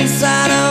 inside of